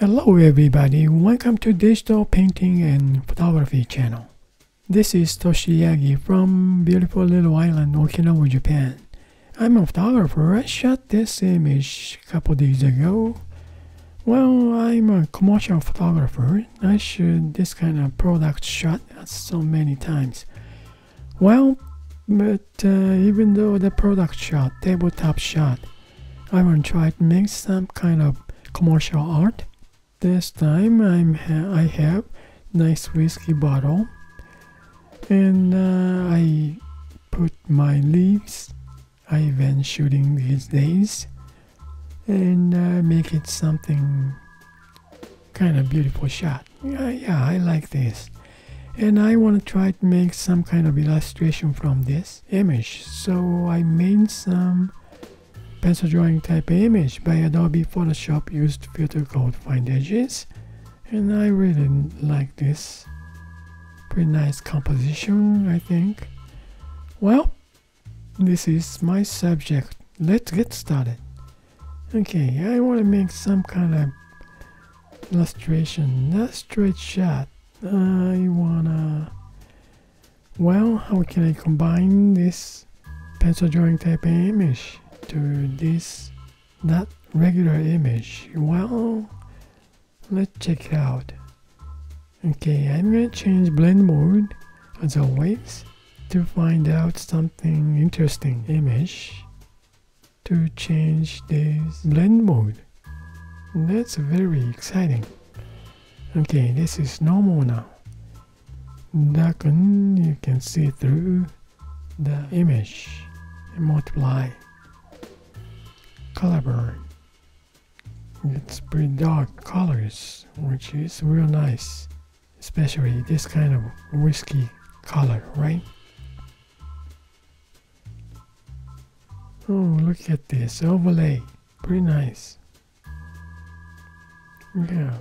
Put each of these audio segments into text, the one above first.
Hello everybody, welcome to Digital Painting and Photography channel. This is Toshiaki from beautiful little island Okinawa, Japan. I'm a photographer. I shot this image a couple days ago. Well, I'm a commercial photographer. I shoot this kind of product shot so many times. Well, but uh, even though the product shot, tabletop shot, I want to try to make some kind of commercial art this time I'm ha I have nice whiskey bottle and uh, I put my leaves I've been shooting these days and uh, make it something kind of beautiful shot. Yeah, yeah, I like this. And I want to try to make some kind of illustration from this image. So I made some pencil drawing type image by Adobe Photoshop used filter called Find Edges. And I really like this. Pretty nice composition I think. Well this is my subject. Let's get started. Okay I want to make some kind of illustration not straight shot I wanna well how can I combine this pencil drawing type image to this not regular image. Well let's check it out. Okay I'm gonna change blend mode as always to find out something interesting image to change this blend mode. That's very exciting. Okay this is normal now. Darken you can see through the image. Multiply color. It's pretty dark colors, which is real nice, especially this kind of whiskey color, right? Oh, look at this overlay, pretty nice. Yeah,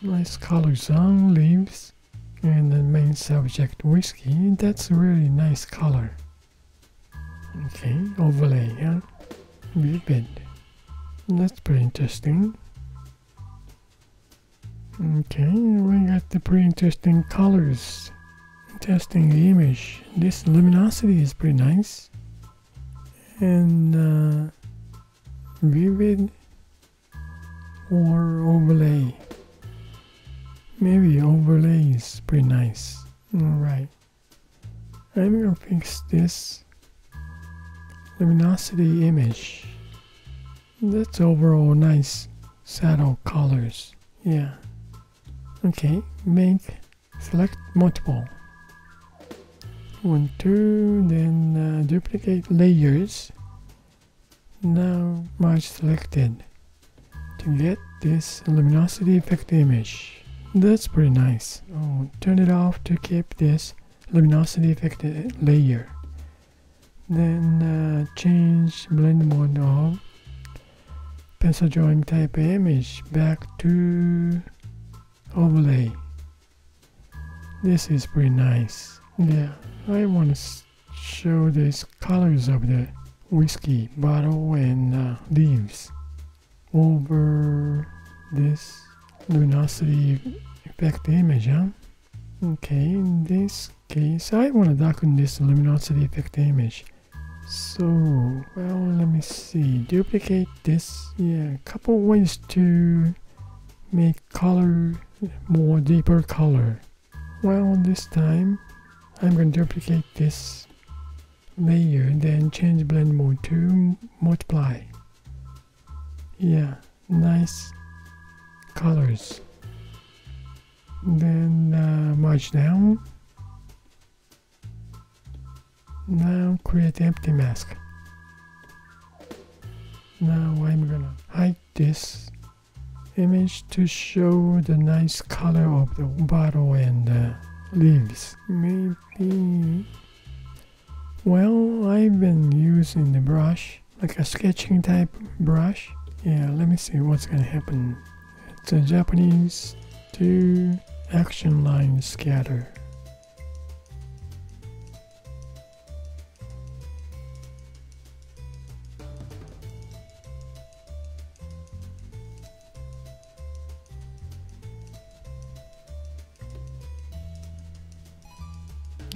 nice colors on leaves and the main subject whiskey. That's a really nice color. Okay, overlay, yeah vivid. That's pretty interesting. Okay, we got the pretty interesting colors. Testing the image. This luminosity is pretty nice. And uh, vivid or overlay. Maybe overlay is pretty nice. Alright. I'm gonna fix this luminosity image. That's overall nice saddle colors. Yeah. Okay, make select multiple. One, two, then uh, duplicate layers. Now merge selected to get this luminosity effect image. That's pretty nice. Oh, turn it off to keep this luminosity effect layer then uh, change blend mode of pencil drawing type image back to overlay. This is pretty nice. Yeah I want to show these colors of the whiskey bottle and uh, leaves. Over this luminosity effect image huh? okay in this case I want to darken this luminosity effect image so, well, let me see. Duplicate this. Yeah, a couple ways to make color more deeper color. Well, this time I'm going to duplicate this layer, then change blend mode to multiply. Yeah, nice colors. Then uh, merge down now create empty mask. Now I'm gonna hide this image to show the nice color of the bottle and the leaves. Maybe... Well, I've been using the brush, like a sketching type brush. Yeah, let me see what's gonna happen. It's a Japanese to action line scatter.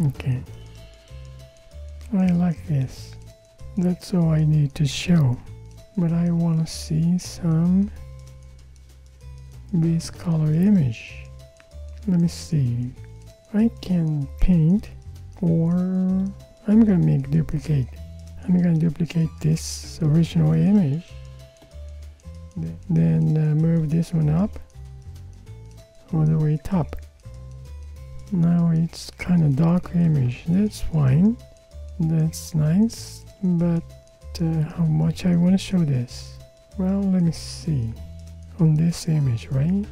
Okay. I like this. That's all I need to show. But I want to see some base color image. Let me see. I can paint or I'm gonna make duplicate. I'm gonna duplicate this original image. Then uh, move this one up all the way top. Now it's kind of dark image. That's fine. That's nice. But uh, how much I want to show this? Well, let me see. On this image, right?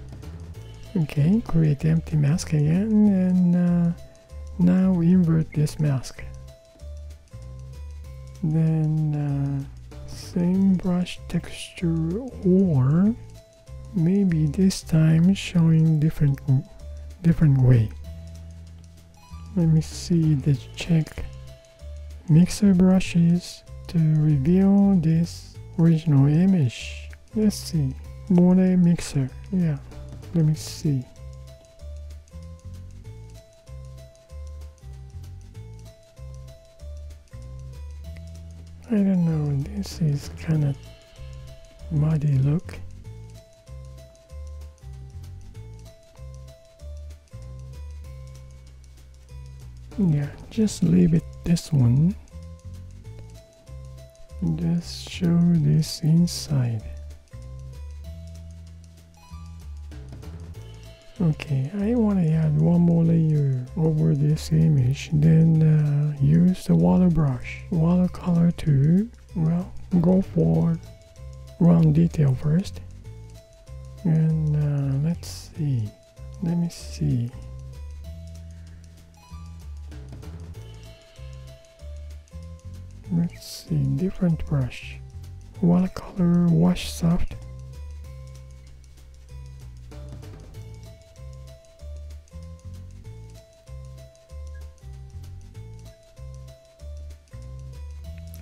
Okay, create empty mask again and uh, now invert this mask. Then uh, same brush texture or maybe this time showing different different way. Let me see the check mixer brushes to reveal this original image. Let's see. Monet mixer. Yeah. Let me see. I don't know, this is kind of muddy look. Yeah, just leave it this one. Just show this inside. Okay, I want to add one more layer over this image, then uh, use the water brush, watercolor to, well, go for round detail first. And uh, let's see, let me see. Let's see, different brush. Watercolor wash soft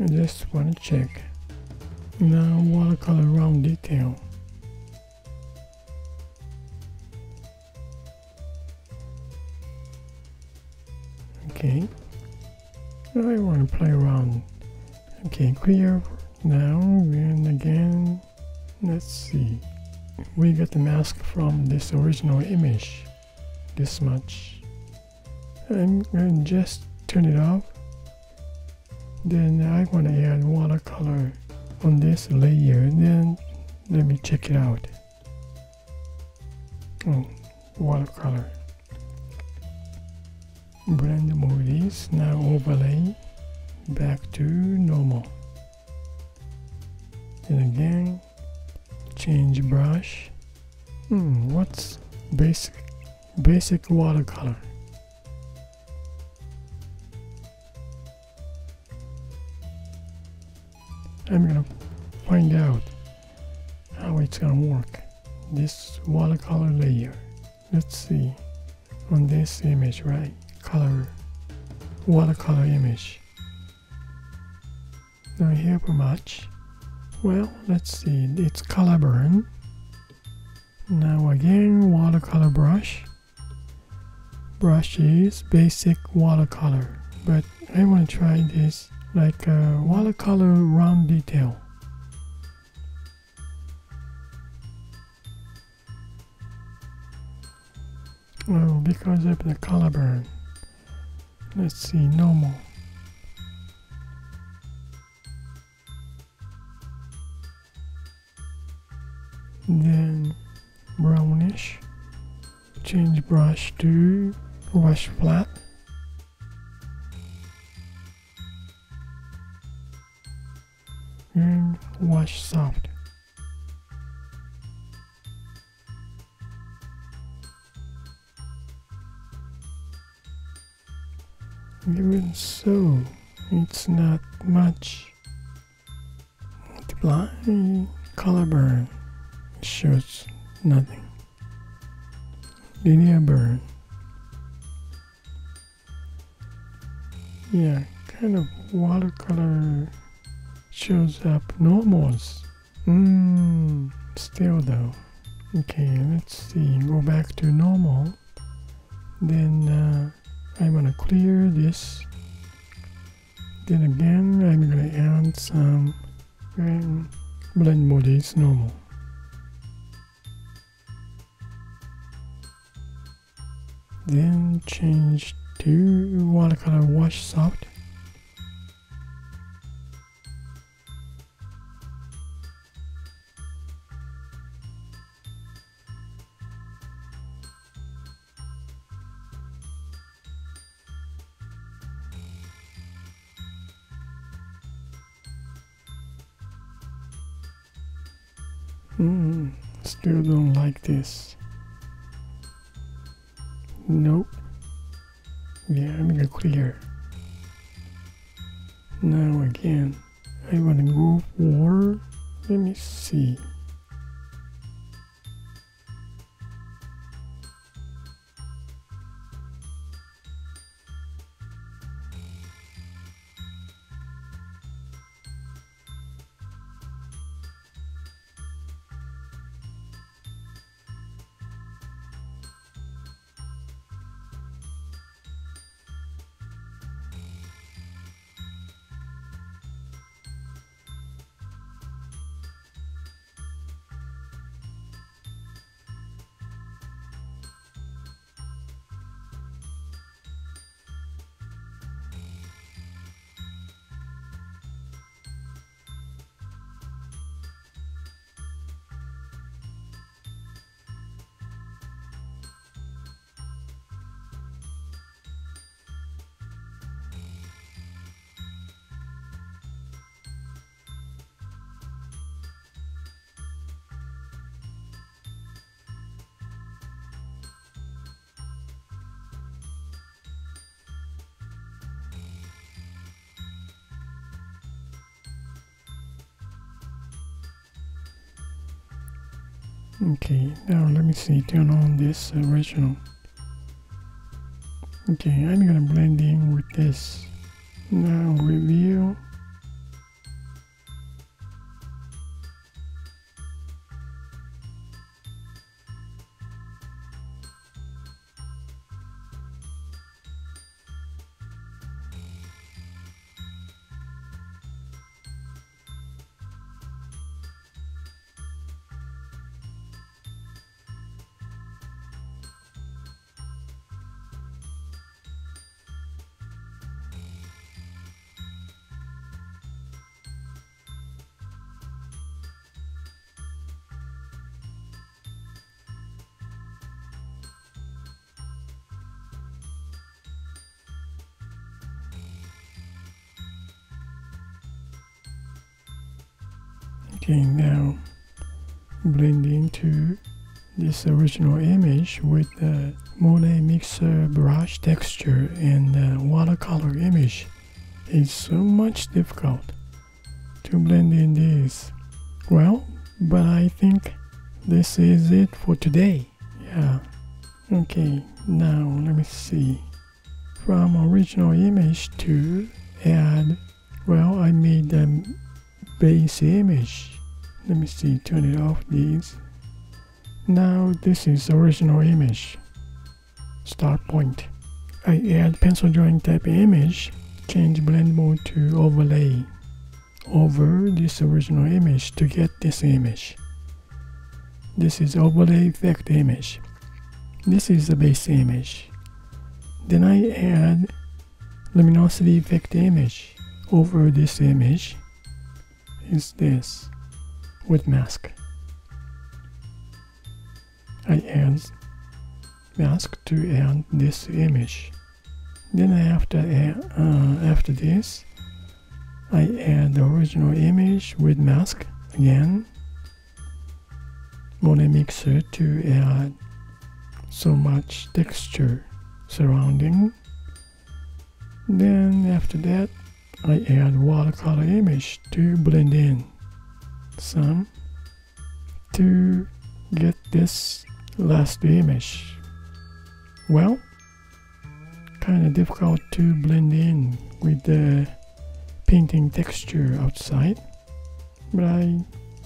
I just want to check. Now watercolor round detail. Okay. I want to play around. Okay, clear now and again. Let's see. We got the mask from this original image. This much. I'm going to just turn it off then I want to add watercolor on this layer then let me check it out oh watercolor blend mode is now overlay back to normal. And again change brush. Hmm what's basic basic watercolor? I'm gonna find out how it's gonna work this watercolor layer. Let's see on this image right? Color watercolor image not here for much well let's see it's color burn now again watercolor brush brush is basic watercolor but I want to try this like uh, a watercolor round detail. Oh, because of the color burn. Let's see, normal. Then brownish. Change brush to wash flat. and wash soft. Even so, it's not much. Multiply color burn shows nothing. Linear burn. Yeah, kind of watercolor shows up normals. Mmm, still though. Okay, let's see, go back to normal. Then uh, I'm gonna clear this then again I'm gonna add some and blend mode normal then change to watercolor wash soft Mm, still don't like this. Nope. Yeah, I'm gonna clear. Now again, I wanna go for, let me see. Okay, now let me see, turn on this original. Okay, I'm gonna blend in with this. Now reveal. Now blend into this original image with the Monet Mixer brush texture and the watercolor image. It's so much difficult to blend in this. Well, but I think this is it for today. Yeah. Okay, now let me see. From original image to add, well, I made the base image. Let me see, turn it off these. Now this is original image. Start point. I add pencil drawing type image, change blend mode to overlay over this original image to get this image. This is overlay effect image. This is the base image. Then I add luminosity effect image over this image is this with mask. I add mask to add this image. Then after uh, after this, I add the original image with mask again. Monet Mixer to add so much texture surrounding. Then after that, I add watercolor image to blend in some to get this last image. Well, kind of difficult to blend in with the painting texture outside, but I,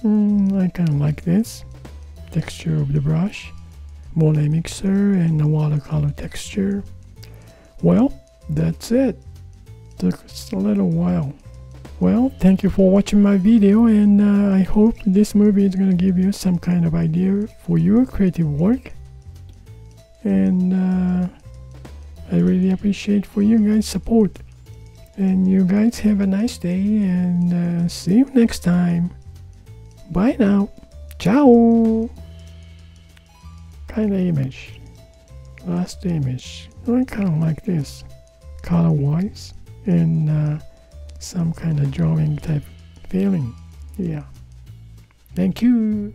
mm, I kind of like this texture of the brush, Monet mixer and the watercolor texture. Well, that's it. Took us a little while. Well, thank you for watching my video and uh, I hope this movie is gonna give you some kind of idea for your creative work. And uh, I really appreciate for you guys support. And you guys have a nice day and uh, see you next time. Bye now. Ciao. Kind of image. Last image. I kind of like this. Color wise and uh, some kind of drawing type feeling. Yeah. Thank you.